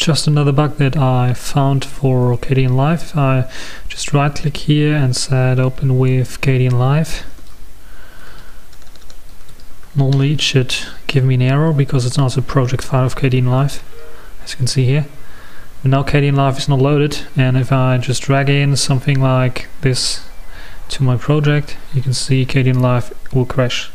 just another bug that I found for Kdenlive. I just right click here and said open with Kdenlive. Normally it should give me an error because it's not a project file of Kdenlive, as you can see here. But now Kdenlive is not loaded and if I just drag in something like this to my project, you can see Kdenlive will crash.